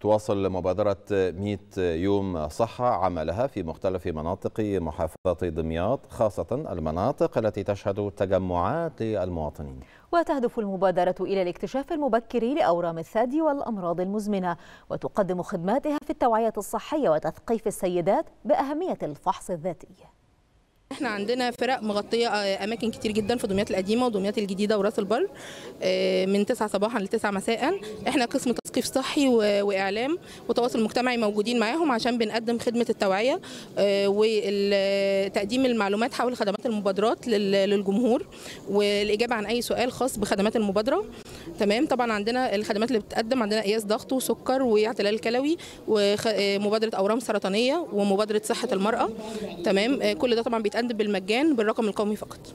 تواصل مبادرة 100 يوم صحة عملها في مختلف مناطق محافظة دمياط خاصة المناطق التي تشهد تجمعات للمواطنين. وتهدف المبادرة إلى الاكتشاف المبكر لأورام الثدي والأمراض المزمنة وتقدم خدماتها في التوعية الصحية وتثقيف السيدات بأهمية الفحص الذاتي. إحنا عندنا فرق مغطية أماكن كتير جدا في دمياط القديمة ودمياط الجديدة وراس البر من 9 صباحا ل 9 مساء. إحنا قسم تثقيف صحي وإعلام وتواصل مجتمعي موجودين معاهم عشان بنقدم خدمة التوعية وتقديم المعلومات حول خدمات المبادرات للجمهور والإجابة عن أي سؤال خاص بخدمات المبادرة. تمام. طبعا عندنا الخدمات اللي بتقدم عندنا قياس ضغط وسكر واعتلال كلوي ومبادره أورام سرطانية ومبادرة صحة المرأة. تمام. كل ده طبعا بيتقدم بالمجان بالرقم القومي فقط.